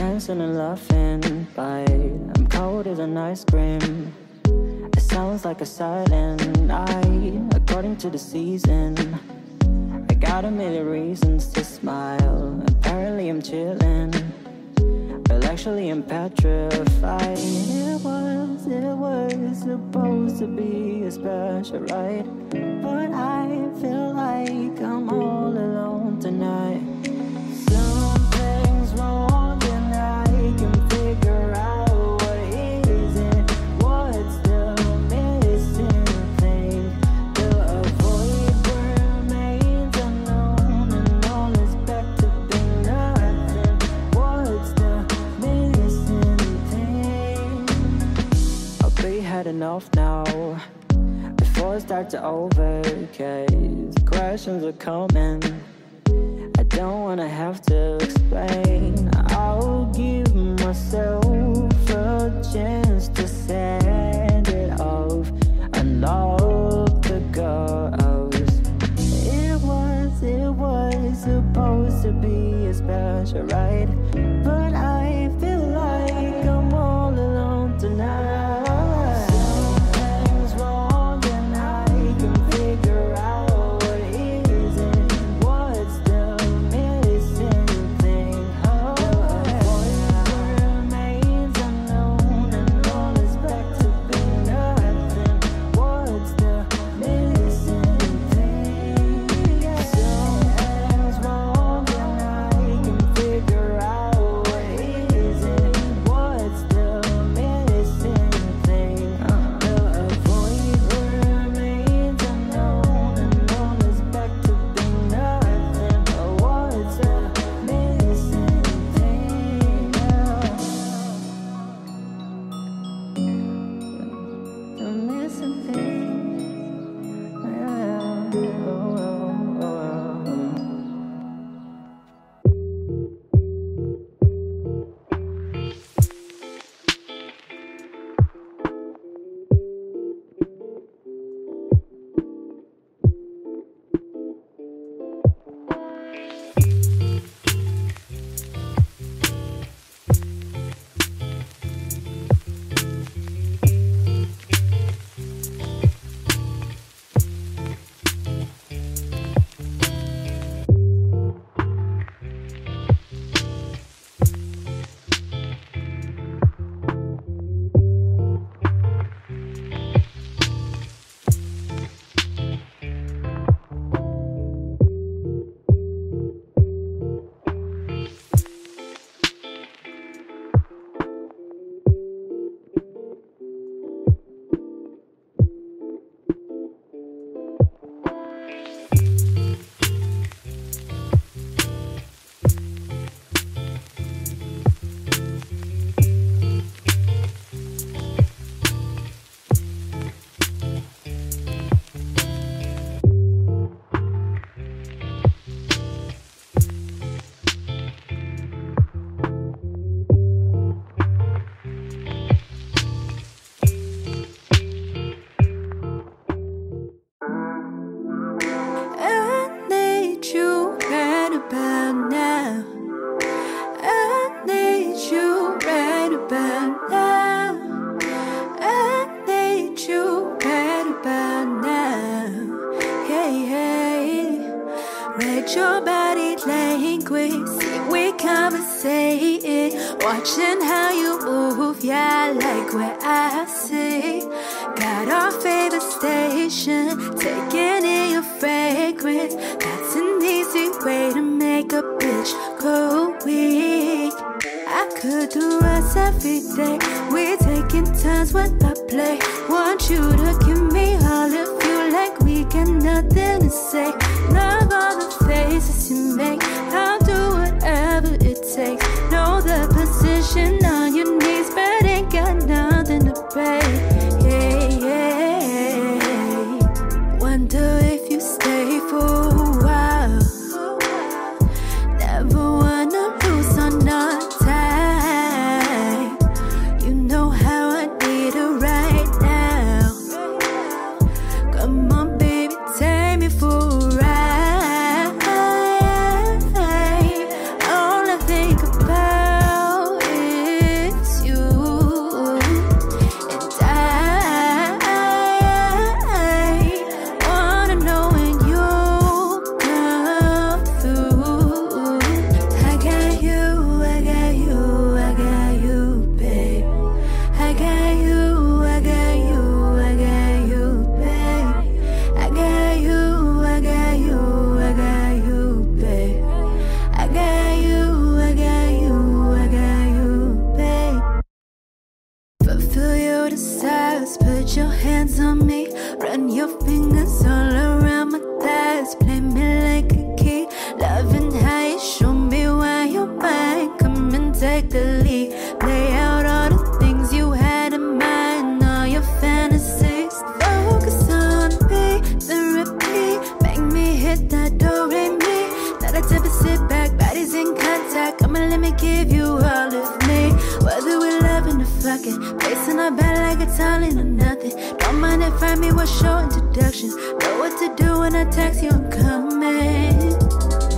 Dancing and laughing, but I'm cold as an ice cream. It sounds like a silent night, according to the season. I got a million reasons to smile. Apparently, I'm chilling. Well, actually, I'm petrified. It was, it was supposed to be a special ride. But I feel like I'm all alone to overcase. Questions are coming. I don't wanna have to explain. I'll give myself a chance to send it off. Unlock the ghost. It was, it was supposed to be a special ride, but I Read your body language. See, we conversating. Watching how you move. Yeah, like what I see. Got our favorite station. Taking in your fragrance. That's an easy way to make a bitch go weak. I could do us every day. We're taking turns when I play. Want you to give me all of like we got nothing to say. Love all the faces you make. I'll do whatever it takes. Know the position on fucking, placing our bed like it's all in or nothing. Don't mind if I me what's short introduction. Know what to do when I text you, I'm coming.